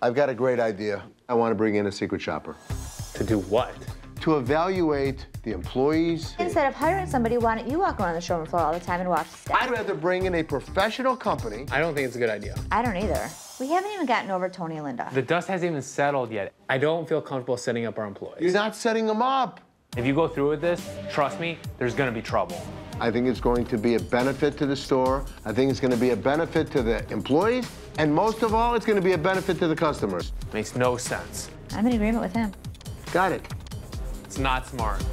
I've got a great idea. I want to bring in a secret shopper To do what? to evaluate the employees. Instead of hiring somebody, why don't you walk around the showroom floor all the time and watch the staff? I'd rather bring in a professional company. I don't think it's a good idea. I don't either. We haven't even gotten over Tony and Linda. The dust hasn't even settled yet. I don't feel comfortable setting up our employees. You're not setting them up. If you go through with this, trust me, there's gonna be trouble. I think it's going to be a benefit to the store. I think it's going to be a benefit to the employees. And most of all, it's going to be a benefit to the customers. Makes no sense. I'm in agreement with him. Got it. It's not smart.